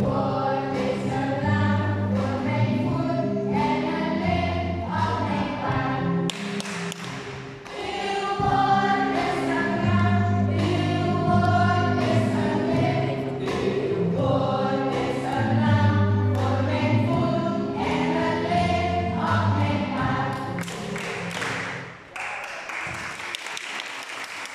one.